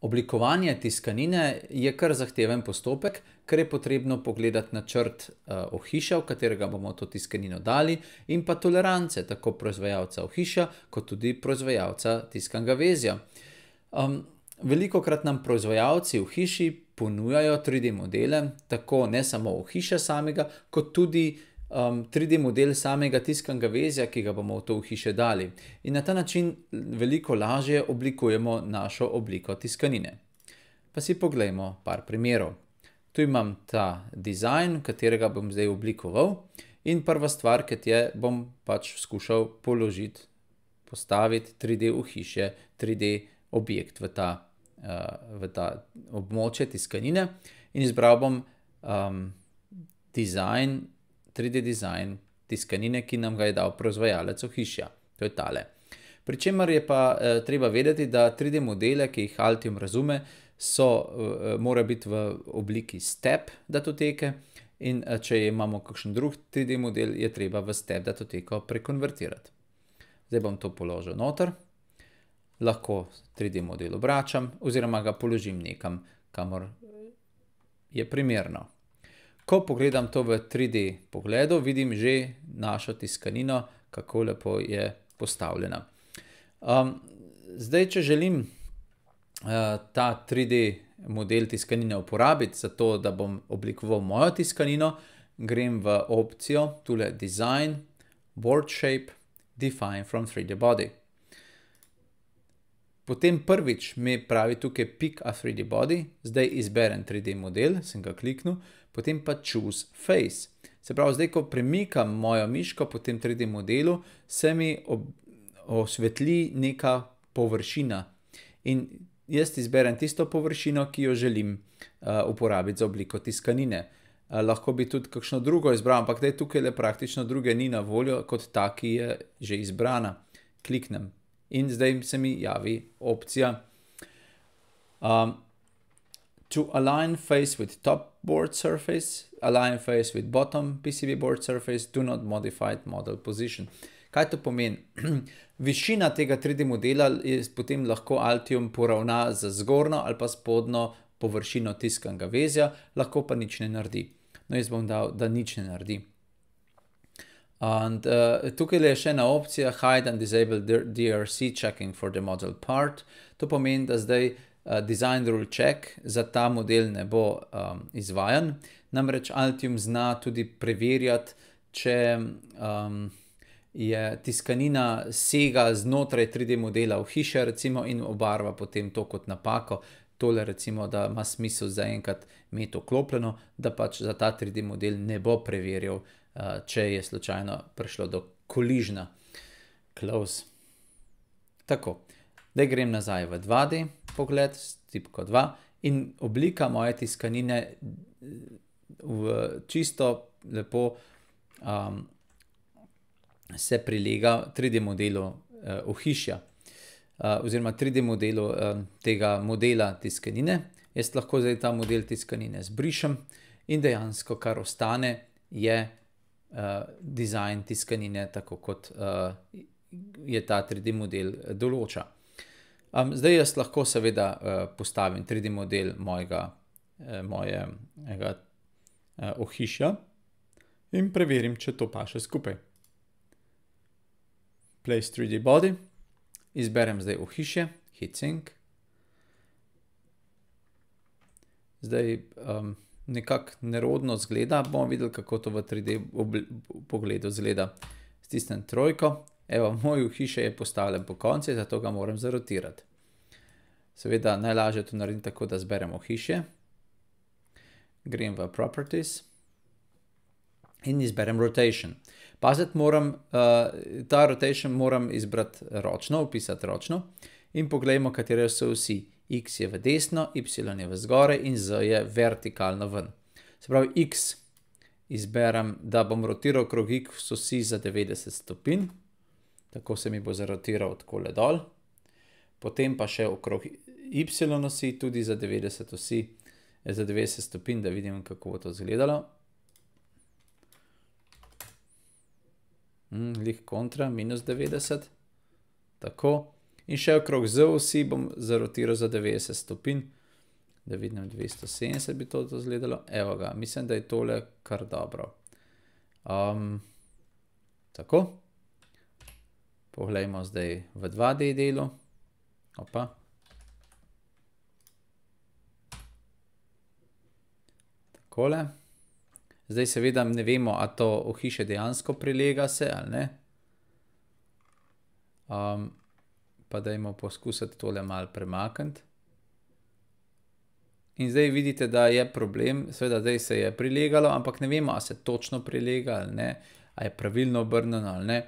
Oblikovanje tiskanine je kar zahteven postopek, ker je potrebno pogledati načrt, ohišja, v katerega bomo to tiskanino dali, in pa tolerance tako proizvajalca ohišja kot tudi proizvajalca tiskanega vezja. velikokrat nam proizvajalci v hiši ponujajo triD-modele, tako ne samo ohišja samega kot tudi, triD-model samega tiskanega vezja, ki ga bomo v to ohišje dali. In na ta način veliko lažje oblikujemo našo obliko tiskanine. Pa si poglejmo par primerov. Tu imam ta dizajn, katerega bom zdaj oblikoval, in prva stvar, kot je, bom pač skušal položiti, postaviti triD-ohišje, triD-objekt v ta, v ta območje tiskanine. In izbral bom, dizajn, triD-dizajn tiskanine, ki nam ga je dal proizvajalec ohišja. To je tale. Pri čemer je pa, treba vedeti, da triD-modele, ki jih Altium razume, so, morajo biti v obliki step datoteke, in, če imamo kakšen drug triD-model, je treba v step datoteko prekonvertirati. Zdaj bom to položil noter. Lahko triD-model obračam oziroma ga položim nekam, kamor je primerno. Ko pogledam to v triD-pogledu, vidim že našo tiskanino, kako lepo je postavljena. zdaj, če želim, ta triD-model tiskanine uporabiti za to, da bom oblikoval mojo tiskanino, grem v opcijo tule Design, World shape, Define from 3D-body. Potem prvič mi pravi tukaj pick a 3D-body, zdaj izberem triD-model, sem ga kliknil, potem pa choose face. Se pravi, zdaj, ko premikam mojo miško po tem triD-modelu, se mi osvetli neka površina. In jaz izberem tisto površino, ki jo želim, uporabiti za obliko tiskanine. lahko bi tudi kakšno drugo izbral, ampak zdaj tukajle praktično druge ni na voljo kot ta, ki je že izbrana. Kliknem in zdaj se mi javi opcija, to align face with top board surface, align face with bottom PCB board surface, do not modify model position. Kaj to pomeni? Višina tega triD-modela potem lahko Altium poravna z zgornjo ali pa spodnjo površino tiskanega vezja, lahko pa nič ne naredi. No, jaz bom dal, da nič ne naredi. And, tukajle je še ena opcija hide and disable DRC checking for the model part. To pomeni, da zdaj, design rule check za ta model ne bo, izvajan. Namreč Altium zna tudi preverjati, če, je tiskanina sega znotraj triD-modela ohišja recimo in obarva potem to kot napako. Tole recimo, da ima smisel zaenkrat imeti vklopljeno, da pač za ta triD-model ne bo preverjal, če je slučajno prišlo do collisiona. Close. Tako. Zdaj grem nazaj v dvad-pogled s tipko dva in oblika moje tiskanine v čisto lepo, se prilega triD-modelu, ohišja. oziroma triD-modelu, tega modela tiskanine. Jaz lahko zdaj ta model tiskanine izbrišem in dejansko, kar ostane, je, dizajn tiskanine, tako kot, je ta triD-model določa. zdaj jaz lahko seveda, postavim triD-model mojega, mojega, ohišja in preverim, če to paše skupaj. Place 3D-body. Izberem zdaj ohišje, heat sink. Zdaj, nekako nerodno izgleda, bomo videli, kako to v triD-pogledu izgleda. Stisnem trojko. Evo, moje ohišje je postavljeno pokonci, zato ga moram zrotirati. Seveda najlažje to naredim tako, da izberem ohišje. Grem v properties. In izberem rotation. Paziti moram, ta rotation moram izbrati ročno, vpisati ročno. In poglejmo, katere so osi. X je v desno, Y je v zgoraj in Z je vertikalno ven. Se pravi X izberem, da bom rotiral okrog X osi za devetdeset stopinj. Tako se mi bo zrotiral takole dol. Potem pa še okrog Y-osi tudi za devetdeset osi, za devetdeset stopinj, da vidim, kako bo to izgledalo. glih kontra, minus devetdeset. Tako. In še okrog z osi bom zarotiral za 90 stopinj, da vidim 270 bi to izgledalo. Evo ga, mislim, da je tole kar dobro. tako. Poglejmo zdaj v dvad delu. Opa. Takole. Zdaj seveda ne vemo, a to ohišje dejansko prilega se ali ne. Pa dajmo poskusiti tole malo premakniti. In zdaj vidite, da je problem, seveda zdaj se je prilegalo, ampak ne vemo, a se točno prilega ali ne, a je pravilno obrnjeno ali ne.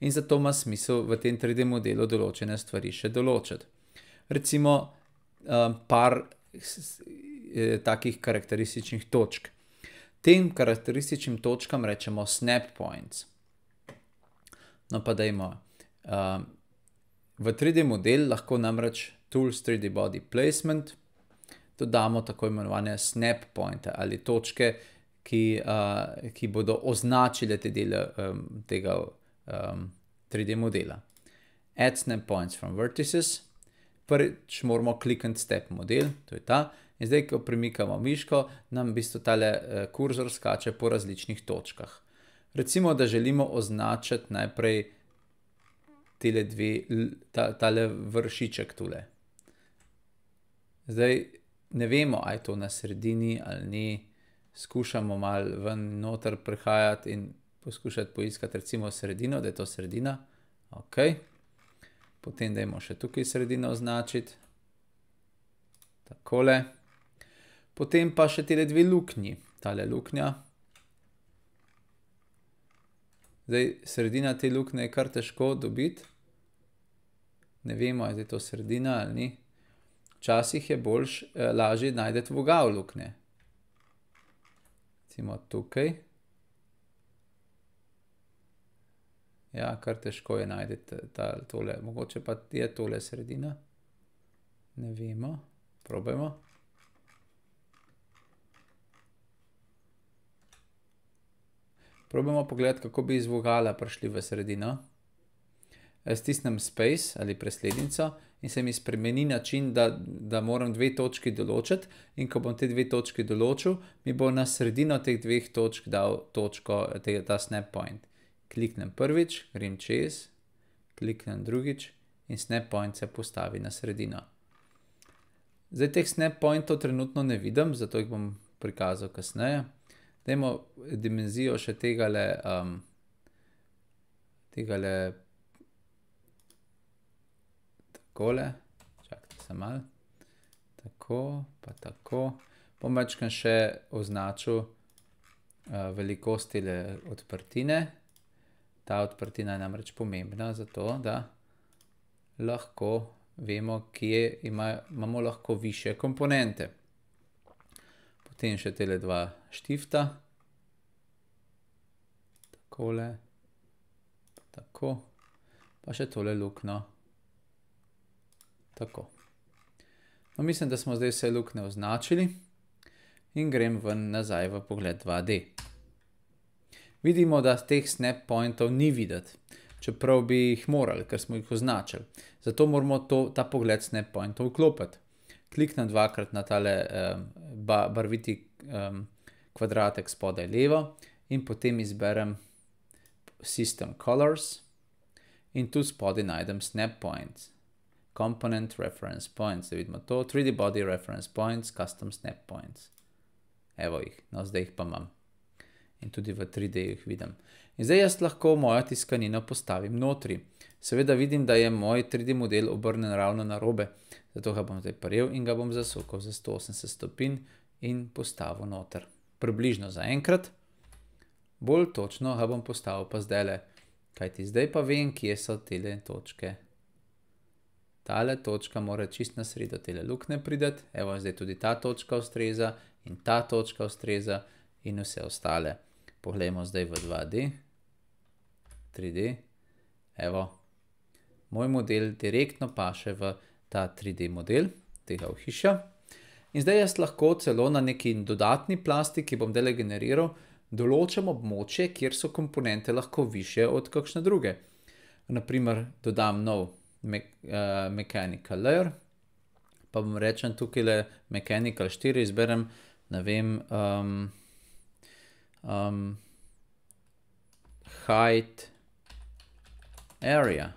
In zato ima smisel v tem triD-modelu določene stvari še določiti. Recimo, par takih karakterističnih točk. Tem karakterističnim točkam rečemo snap points. No, pa dajmo, v triD-model lahko namreč tools triD body placement dodamo tako imenovane snap pointe ali točke, ki, ki bodo označile te dele, tega, triD-modela. Add snap points from vertices. Prvič moramo klikniti step model, to je ta. In zdaj, ko premikamo miško, nam v bistvu tale, kurzor skače po različnih točkah. Recimo, da želimo označiti najprej tile dve ta, tale vršiček tule. Zdaj ne vemo, a je to na sredini ali ni. Skušamo malo ven noter prehajati in poskušati poiskati recimo sredino, da je to sredina. Okej. Potem dajmo še tukaj sredino označiti. Takole. Potem pa še tile dve luknji. Tale luknja. Zdaj, sredina te luknje je kar težko dobiti. Ne vemo, a je to sredina ali ni. Včasih je boljše, lažje najti vogal luknje. Recimo tukaj. Ja, kar težko je najti ta, tole, mogoče pa je tole sredina. Ne vemo. Probajmo. Probajmo pogledati, kako bi iz vogala prišli v sredino. Stisnem space ali preslednico in se mi spremeni način, da, da moram dve točki določiti, in ko bom ti dve točki določil, mi bo na sredino teh dveh točk dal točko, ta snap point. Kliknem prvič, grem čez, kliknem drugič in snap point se postavi na sredino. Zdaj teh snap pointov trenutno ne vidim, zato jih bom prikazal kasneje. Dajmo dimenzijo še tegale, tegale takole. Čakajte samo malo. Tako pa tako. Majčkeno še označil, velikost tele odprtine. Ta odprtina je namreč pomembna zato, da lahko vemo, kje imamo lahko višje komponente. Potem še tile dva štifta. Takole. Tako. Pa še tole luknjo. Tako. No, mislim, da smo zdaj vse luknje označili. In grem ven nazaj v pogled dvad. Vidimo, da teh snap pointov ni videti. Čeprav bi jih morali, ker smo jih označili. Zato moramo ta pogled snap pointov vklopiti. Kliknem dvakrat na tale, barviti, kvadratek spodaj levo in potem izberem system colors in tu spodaj najdem snap points. Component reference points, da vidimo to, triD body reference points, custom snap points. Evo jih, no, zdaj jih pa imam. In tudi v triD-ju jih vidim. In zdaj jaz lahko mojo tiskanino postavim notri. Seveda vidim, da je moj triD-model obrnjen ravno narobe, zato ga bom zdaj prijel in ga bom zasukal za sto osemdeset stopinj in postavil noter. Približno zaenkrat. Bolj točno ga bom postavil pa zdajle. Kajti zdaj pa vem, kje so tele točke. Tale točka mora čisto na sredo tele luknje priti. Evo, zdaj tudi ta točka ustreza in ta točka ustreza in vse ostale. Poglejmo zdaj v dvad. triD. Evo. Moj model direktno paše v ta triD-model tega ohišja. In zdaj jaz lahko celo na neki dodatni plasti, ki bom zdajle generiral, določim območje, kjer so komponente lahko višje od kakšne druge. Na primer dodam nov me, uh, mechanical layer, pa bom rečem tukaj le mechanical 4, izberem, ne vem, um, um, height area.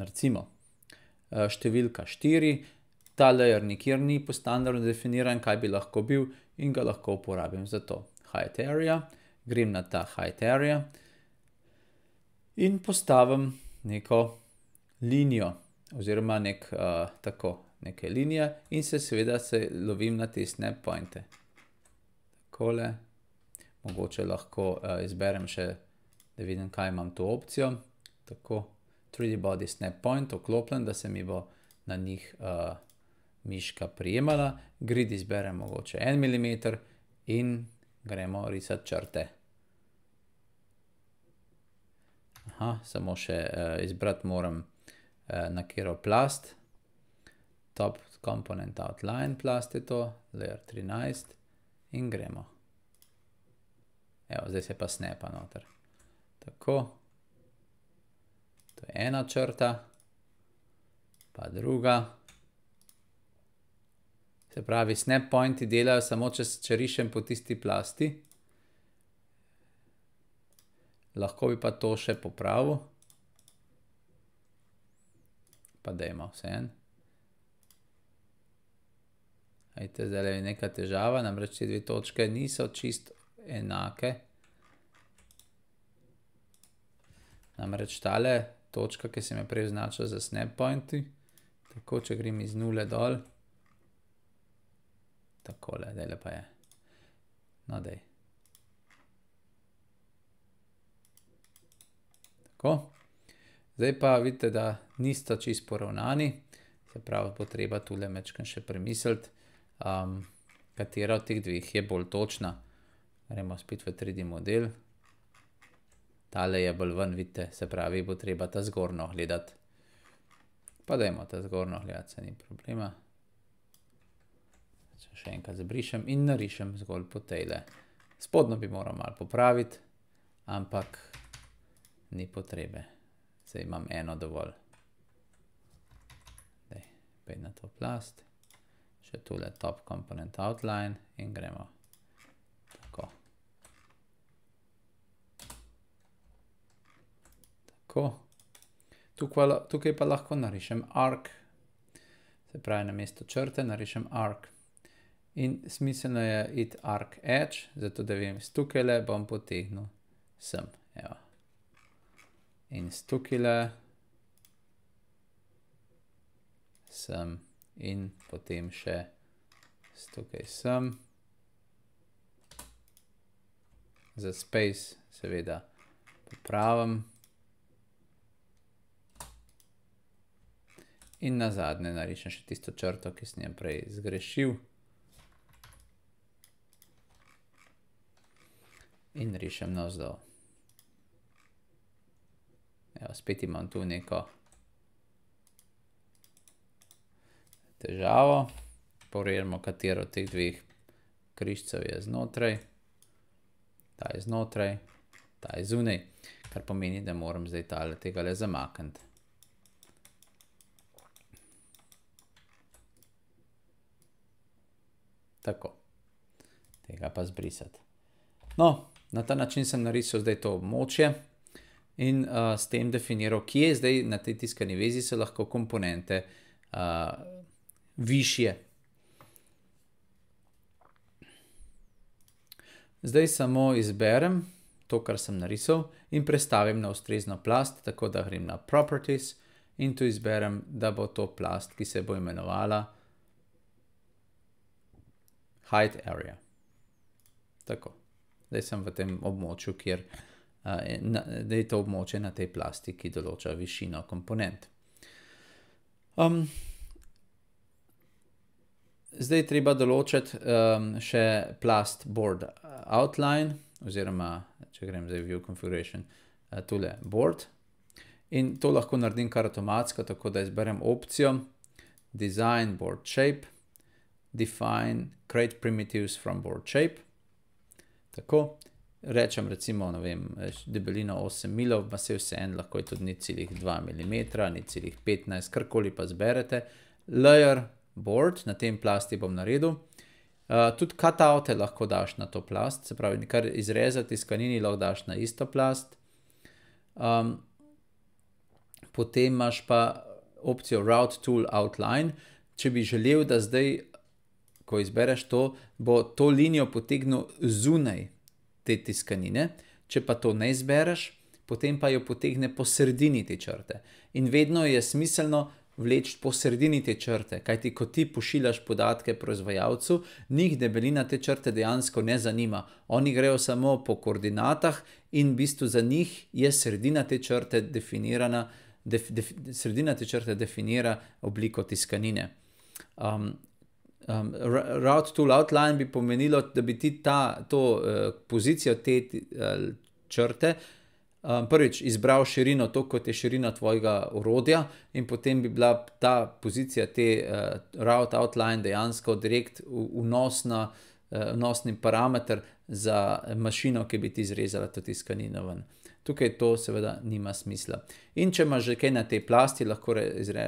Recimo, številka 4, ta layer nikjer ni po standardu definiran, kaj bi lahko bil in ga lahko uporabim za to. Height area, grem na ta height area in postavim neko linijo oziroma nek, uh, tako, neke linije in se seveda se lovim na te snap pointe. Takole, mogoče lahko uh, izberem še, da vidim, kaj imam to opcijo. Tako, 3D body snap point vklopljen, da se mi bo na njih uh, miška prijemala. Grid izberem mogoče en milimeter in gremo risati črte. Aha, samo še uh, izbrati moram uh, na katero plast. Top component outline plast je to, layer 13 in gremo. Evo, zdaj se pa snepa noter. Tako. To je ena črta. Pa druga. Se pravi, snap pointi delajo samo, če, če rišem po tisti plasti. Lahko bi pa to še popravil. Pa dajmo vse en. Ajte, zdaj je neka težava, namreč te dve točke niso čisto enake. Namreč tale točka, ki sem jo prej označil za snap pointi, tako, če grem iz nule dol. Takole, zdajle pa je. No, daj. Tako. Zdaj pa vidite, da nista čisto poravnani, se pravi, bo treba tule majčkeno še premisliti, katera od teh dveh je bolj točna. Gremo spet v 3D model. Tale je bolj ven, vidite, se pravi, bo treba ta zgornjo gledati. Pa dajmo ta zgornjo gledati, saj ni problema. Še enkrat zabrišem in narišem zgolj po tejle. Spodnjo bi moral malo popraviti, ampak ni potrebe. Zdaj imam eno dovolj. Daj, pej na to plast. Še tule top component outline in gremo. Tako. Tako. Tukaj, tukaj pa lahko narišem arc. Se pravi, namesto črte narišem arc. In smiselno je iti arc edge, zato da vem, s tukajle bom potegnil sem. Evo. In s tukajle sem in potem še s tukaj sem. Za space seveda popravim. In nazadnje narišem še tisto črto, ki sem jo prej zgrešil. In rišem navzdol. Evo, spet imam tu neko težavo. Pogledamo, katero od teh dveh križcev je znotraj. Ta je znotraj, ta je zunaj, kar pomeni, da moram zdaj tale tegale zamakniti. Tako. Tega pa zbrisati. No, na ta način sem narisal zdaj to območje in uh, s tem definiral, kje zdaj na tej tiskani vezi so lahko komponente uh, višje. Zdaj samo izberem to, kar sem narisal in prestavim na ustrezno plast, tako da grem na properties in tu izberem, da bo to plast, ki se bo imenovala height area. Tako. Zdaj sem v tem območju, kjer da je to območje na tej plasti, ki določa višino komponent. Um, zdaj treba določiti um, še plast board outline, oziroma če grem zdaj view configuration, uh, tule board. In to lahko naredim kar avtomatsko, tako da izberem opcijo design board shape, define create primitives from board shape. Tako. rečem, recimo, vem, debelino 8 mm, pa se vse en, lahko je tudi ni celih 2 mm, ni celih 15, karkoli pa zberete. Layer board, na tem plasti bom naredil. Uh, tudi cutoute lahko daš na to plast, se pravi, kar izrezati iz kanini lahko daš na isto plast. Um, potem imaš pa opcijo Route Tool Outline. Če bi želel, da zdaj, ko izbereš to, bo to linijo potegnil zunaj te tiskanine, če pa to ne izbereš, potem pa jo potegne po sredini te črte. In vedno je smiselno vleči po sredini te črte, kajti ko ti pošiljaš podatke proizvajalcu, njih debelina te črte dejansko ne zanima. Oni grejo samo po koordinatah in v bistvu za njih je sredina te črte definirana, def, def, sredina te črte definira obliko tiskanine. Um, um, route to outline bi pomenilo, da bi ti ta, to uh, pozicijo te uh, črte um, prvič izbral širino, to kot je širina tvojega urodja, in potem bi bila ta pozicija, te uh, route outline dejansko direkt vnosna, uh, vnosni parameter za mašino, ki bi ti izrezala to tiskanino ven. Tukaj to seveda nima smisla. In če imaš že kaj na tej plasti, lahko re,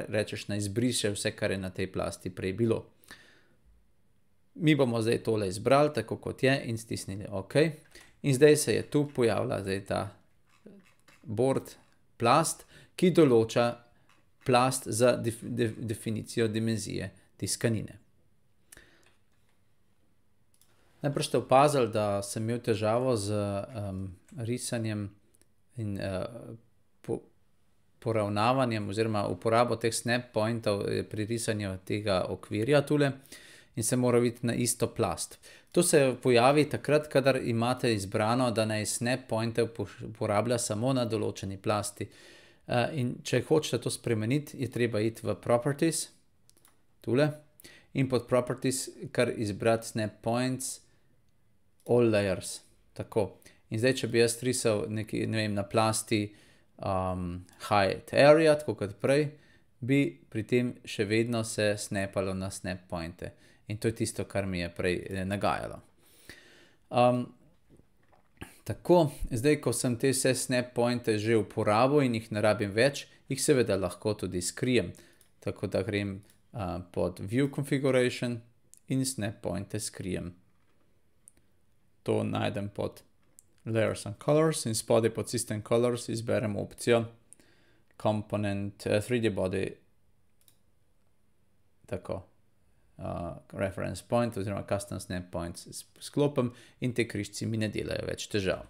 rečeš, da izbriše vse, kar je na tej plasti prej bilo. Mi bomo zdaj tole izbrali, tako kot je, in stisnili OK. In zdaj se je tu pojavila ta board plast, ki določa plast za def, def, definicijo dimenzije tiskanine. Najprej ste opazili, da sem imel težavo z um, risanjem in uh, po, poravnavanjem, oziroma uporabo teh snap pointov pri risanju tega okvirja tule in se mora videti na isto plast. To se pojavi takrat, kadar imate izbrano, da naj snap pointer uporablja samo na določeni plasti. Uh, in če hočete to spremeniti, je treba iti v properties, tule, in pod properties, kar izbrati snap points, all layers. Tako. In zdaj, če bi jaz risal nekaj, ne vem, na plasti um, height area, tako kot prej, bi pri tem še vedno se snapalo na snap pointe. In to je tisto, kar mi je prej eh, nagajalo. Um, tako, zdaj, ko sem te vse snap pointe že uporabil in jih ne rabim več, jih seveda lahko tudi skrijem. Tako da grem uh, pod View Configuration in snap pointe skrijem. To najdem pod Layers and Colors in spodaj pod System Colors izberem opcijo Component uh, 3D Body. Tako uh, reference point oziroma custom snap points sklopim in te križci mi ne delajo več težav.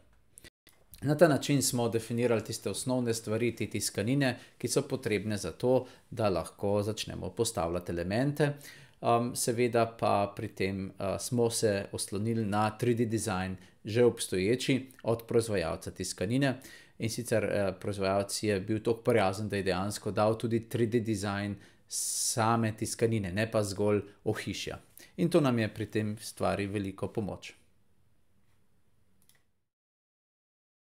Na ta način smo definirali tiste osnovne stvari, te tiskanine, ki so potrebne za to, da lahko začnemo postavljati elemente. Um, seveda pa pri tem uh, smo se oslonili na 3D design, že obstoječi od proizvajalca tiskanine. In sicer uh, proizvajalec je bil tako prijazen, da je dejansko dal tudi 3D design same tiskanine, ne pa zgolj ohišja. In to nam je pri tem stvari veliko pomoč.